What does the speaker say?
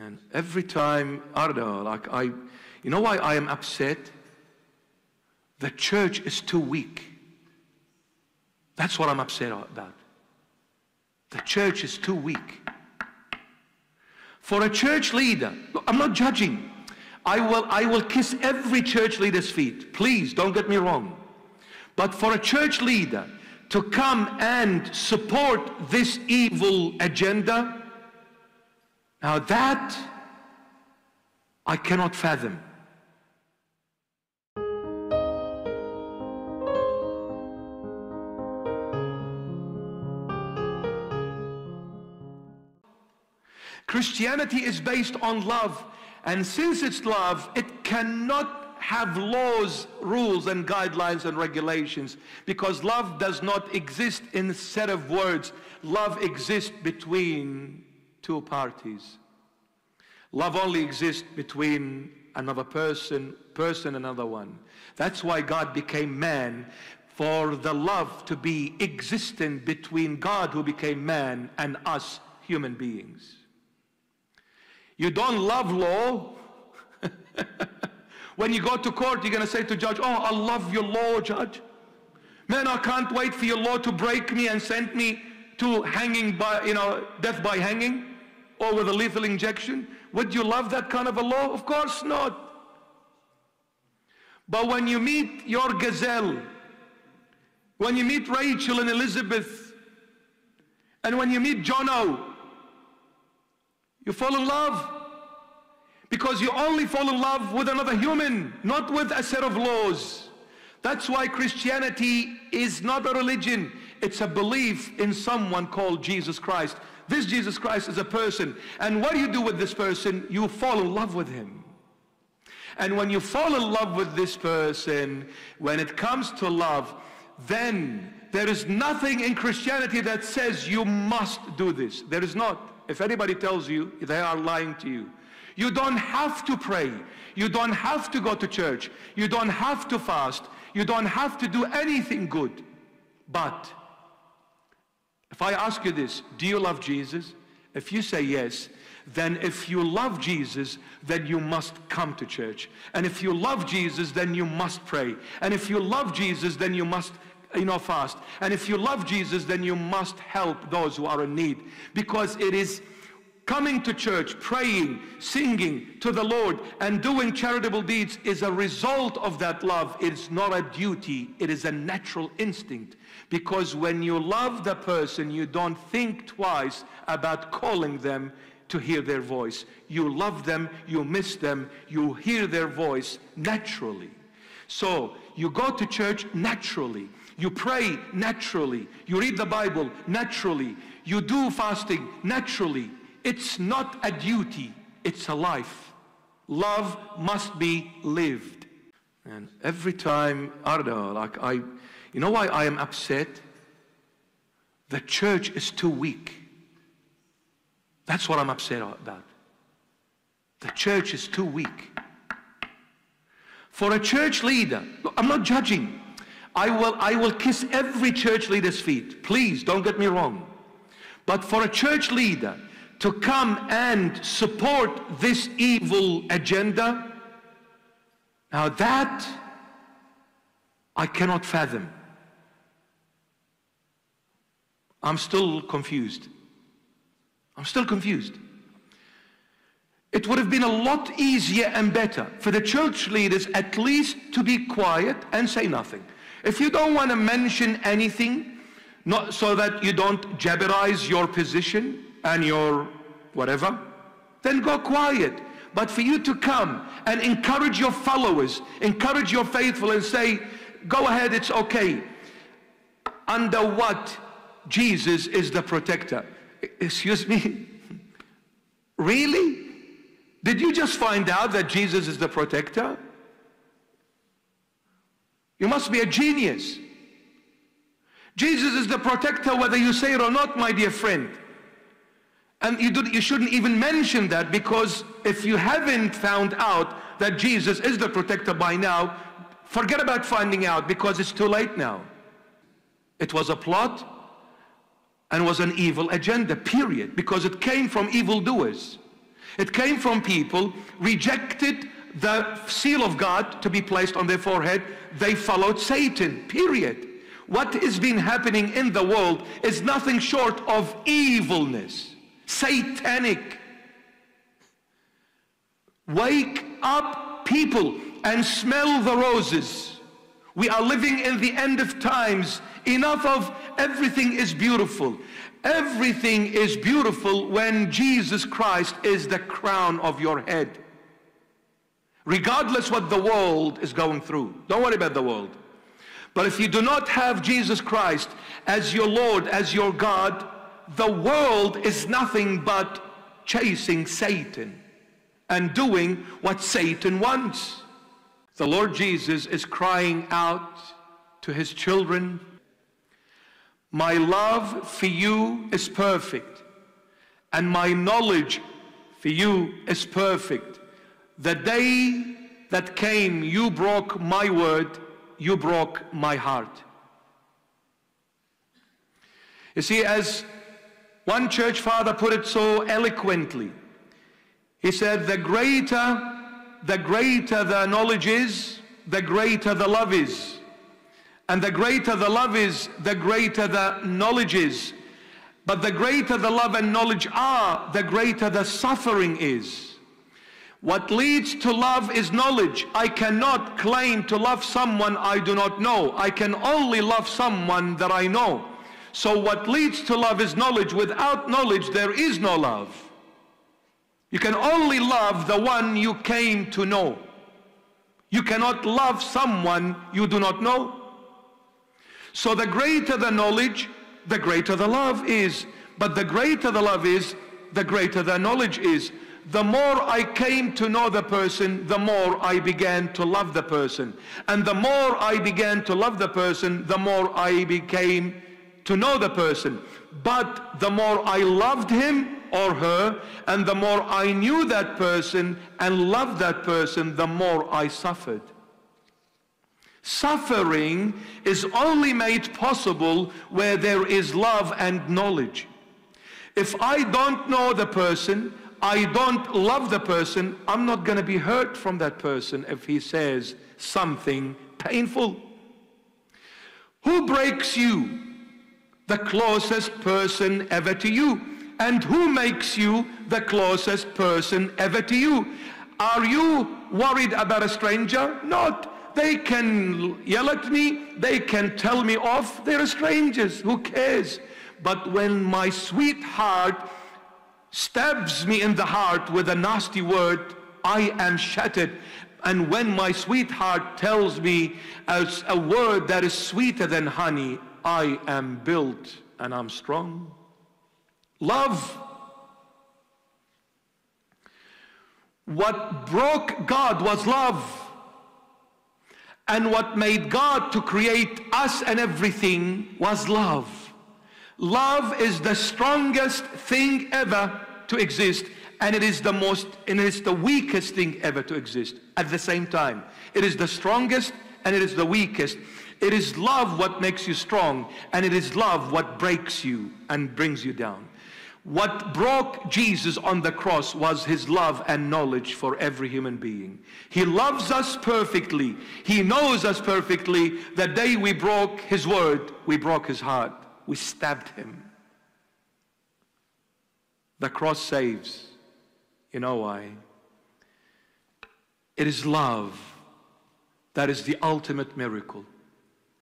And every time, know, like I, you know why I am upset? The church is too weak. That's what I'm upset about. The church is too weak. For a church leader, look, I'm not judging. I will, I will kiss every church leader's feet. Please don't get me wrong. But for a church leader to come and support this evil agenda, now that I cannot fathom. Christianity is based on love. And since it's love, it cannot have laws, rules, and guidelines and regulations because love does not exist in a set of words. Love exists between two parties. Love only exists between another person, person, another one. That's why God became man, for the love to be existent between God who became man and us human beings. You don't love law. when you go to court, you're going to say to judge, oh, I love your law, judge. Man, I can't wait for your law to break me and send me to hanging by, you know, death by hanging or with a lethal injection. Would you love that kind of a law? Of course not. But when you meet your gazelle, when you meet Rachel and Elizabeth, and when you meet Jono, you fall in love. Because you only fall in love with another human, not with a set of laws. That's why Christianity is not a religion. It's a belief in someone called Jesus Christ. This Jesus Christ is a person. And what do you do with this person? You fall in love with him. And when you fall in love with this person, when it comes to love, then there is nothing in Christianity that says you must do this. There is not. If anybody tells you, they are lying to you. You don't have to pray. You don't have to go to church. You don't have to fast. You don't have to do anything good. But if I ask you this, do you love Jesus? If you say yes, then if you love Jesus, then you must come to church. And if you love Jesus, then you must pray. And if you love Jesus, then you must you know, fast. And if you love Jesus, then you must help those who are in need. Because it is coming to church, praying, singing to the Lord, and doing charitable deeds is a result of that love. It's not a duty, it is a natural instinct. Because when you love the person, you don't think twice about calling them to hear their voice. You love them, you miss them, you hear their voice naturally. So you go to church naturally. You pray naturally. You read the Bible naturally. You do fasting naturally. It's not a duty, it's a life. Love must be lived. And every time, know, like I, you know why I am upset? The church is too weak. That's what I'm upset about. The church is too weak. For a church leader, look, I'm not judging. I will, I will kiss every church leader's feet. Please don't get me wrong. But for a church leader to come and support this evil agenda, now that I cannot fathom. I'm still confused. I'm still confused. It would have been a lot easier and better for the church leaders at least to be quiet and say nothing. If you don't want to mention anything, not so that you don't jeopardize your position and your whatever, then go quiet. But for you to come and encourage your followers, encourage your faithful and say, go ahead, it's okay. Under what Jesus is the protector. Excuse me? really? Did you just find out that Jesus is the protector? You must be a genius. Jesus is the protector whether you say it or not, my dear friend. And you, you shouldn't even mention that because if you haven't found out that Jesus is the protector by now, forget about finding out because it's too late now. It was a plot and was an evil agenda, period, because it came from evildoers. It came from people rejected the seal of God to be placed on their forehead. They followed Satan, period. What is been happening in the world is nothing short of evilness, satanic. Wake up, people, and smell the roses. We are living in the end of times. Enough of everything is beautiful. Everything is beautiful when Jesus Christ is the crown of your head. Regardless what the world is going through. Don't worry about the world. But if you do not have Jesus Christ as your Lord, as your God, the world is nothing but chasing Satan and doing what Satan wants. The Lord Jesus is crying out to his children my love for you is perfect, and my knowledge for you is perfect. The day that came, you broke my word, you broke my heart. You see, as one church father put it so eloquently, he said, the greater, the greater the knowledge is, the greater the love is. And the greater the love is, the greater the knowledge is. But the greater the love and knowledge are, the greater the suffering is. What leads to love is knowledge. I cannot claim to love someone I do not know. I can only love someone that I know. So what leads to love is knowledge. Without knowledge, there is no love. You can only love the one you came to know. You cannot love someone you do not know. So the greater the knowledge, the greater the love is. But the greater the love is, the greater the knowledge is. The more I came to know the person, the more I began to love the person. And the more I began to love the person, the more I became to know the person. But the more I loved him or her, and the more I knew that person and loved that person, the more I suffered. Suffering is only made possible where there is love and knowledge. If I don't know the person, I don't love the person, I'm not going to be hurt from that person if he says something painful. Who breaks you? The closest person ever to you. And who makes you the closest person ever to you? Are you worried about a stranger? Not. They can yell at me. They can tell me off. They're strangers. Who cares? But when my sweetheart stabs me in the heart with a nasty word, I am shattered. And when my sweetheart tells me as a word that is sweeter than honey, I am built and I'm strong. Love. What broke God was love. And what made God to create us and everything was love. Love is the strongest thing ever to exist and it is the most and it is the weakest thing ever to exist at the same time. It is the strongest and it is the weakest. It is love what makes you strong and it is love what breaks you and brings you down. What broke Jesus on the cross was his love and knowledge for every human being. He loves us perfectly. He knows us perfectly. The day we broke his word, we broke his heart. We stabbed him. The cross saves. You know why? It is love that is the ultimate miracle.